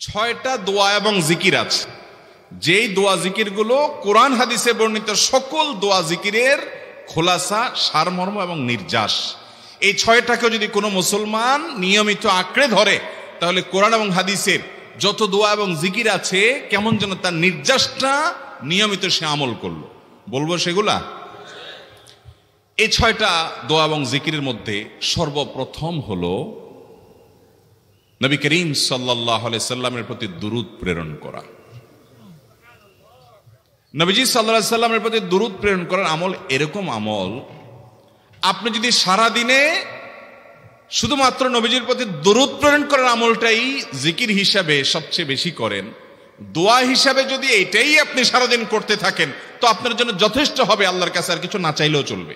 ছয়টা দোয়া এবং জিকির আছে। যেই দোয়া জিকিরগুলো কোরআন হাদিসে বর্ণিত সকল দোয়া জিকিরের খোলাসা, সারমর্ম এবং নির্যাস। এই ছয়টাকে যদি কোনো মুসলমান নিয়মিত আঁকড়ে ধরে, তাহলে কোরআন এবং হাদিসের যত দোয়া এবং জিকির আছে, কেমন যেন তার নির্যাসটা নিয়মিত সে আমল করল। বলব সেগুলা? এই ছয়টা দোয়া এবং জিকিরের মধ্যে সর্বপ্রথম হলো নবী করিম সাল্লাহ সাল্লামের প্রতি দুরুদ প্রেরণ করা। নবীজি সাল্লাহ সাল্লামের প্রতি দুরুদ প্রেরণ করার আমল এরকম আমল, আপনি যদি সারা দিনে শুধুমাত্র নবীজির প্রতি দরুদ প্রেরণ করার আমলটাই জিকির হিসাবে সবচেয়ে বেশি করেন, দোয়া হিসাবে যদি এটাই আপনি সারাদিন করতে থাকেন, তো আপনার জন্য যথেষ্ট হবে, আল্লাহর কাছে আর কিছু না চাইলেও চলবে।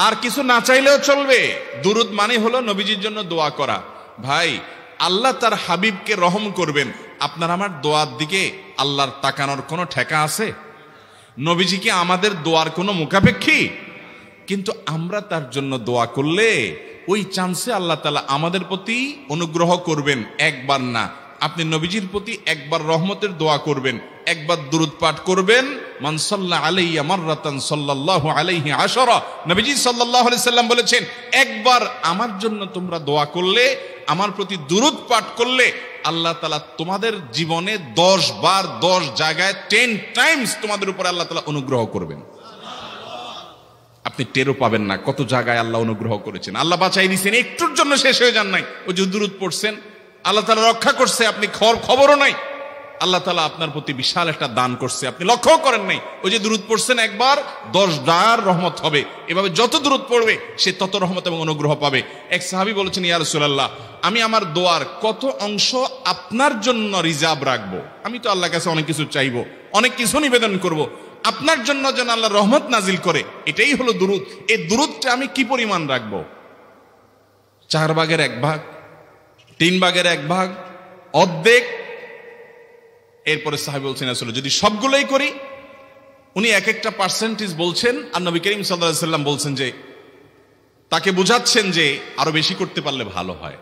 আর কিছু না চাইলেও চলবে। দুরুদ মানে হলো নবীজির জন্য দোয়া করা। ভাই, আল্লাহ তার হাবিবকে রহম করবেন। আপনার আমার দোয়ার দিকে আল্লাহর তাকানোর কোনো ঠেকা আছে? নবীজি কি আমাদের দোয়ার কোনো মুখাপেক্ষী? কিন্তু আমরা তার জন্য দোয়া করলে ওই চান্সে আল্লাহ তালা আমাদের প্রতি অনুগ্রহ করবেন। একবার না আপনি নবীজির প্রতি একবার রহমতের দোয়া করবেন, একবার দুরুদ পাঠ করবেন মানসাল্লাহ আলাইয়া মাররাতান সাল্লাল্লাহু আলাইহি আশরা। নবীজি আলাইহি সাল্লাম বলেছেন, একবার আমার জন্য তোমরা দোয়া করলে, আমার প্রতি দুরুদ পাঠ করলে, আল্লাহ তালা তোমাদের জীবনে দশ বার দশ জায়গায় টেন টাইমস তোমাদের উপরে আল্লাহ তালা অনুগ্রহ করবেন। আপনি টেরও পাবেন না কত জায়গায় আল্লাহ অনুগ্রহ করেছেন। আল্লাহ বাঁচাই দিয়েছেন একটুর জন্য শেষ হয়ে যান নাই। ওই যে দূরত পড়ছেন আল্লাহ তালা রক্ষা করছে, আপনি খবর, খবরও নাই। আল্লাহ তালা আপনার প্রতি বিশাল একটা দান করছে, আপনি লক্ষ্য করেন নাই। ওই যে দূরত পড়ছেন একবার, দশ ডার রহমত হবে। এভাবে যত দূরত পড়বে, সে তত রহমত এবং অনুগ্রহ পাবে। এক সাহাবি বলেছেন, ইয়া রসুল্লাহ আমি আমার দোয়ার কত অংশ আপনার জন্য রিজার্ভ রাখব? আমি তো আল্লাহ কাছে অনেক কিছু চাইব, অনেক কিছু নিবেদন করব। আপনার জন্য যেন আল্লাহ রহমত নাজিল করে। এটাই হলো দুরুদ। এই দুরুদটা আমি কি পরিমাণ রাখব? চার ভাগের এক ভাগ? তিন ভাগের এক ভাগ, অর্ধেক, এরপরে সাহেব বলছেন আসলে যদি সবগুলোই করি, উনি এক একটা পার্সেন্টেজ বলছেন, আর নবী করিম সাল্লাম বলছেন যে, তাকে বুঝাচ্ছেন যে, আরও বেশি করতে পারলে ভালো হয়।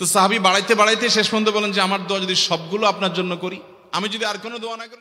তো সাহাবি বাড়াইতে বাড়াইতে শেষ পর্যন্ত বলেন যে, আমার দোয়া যদি সবগুলো আপনার জন্য করি, আমি যদি আর কোনো দোয়া না করি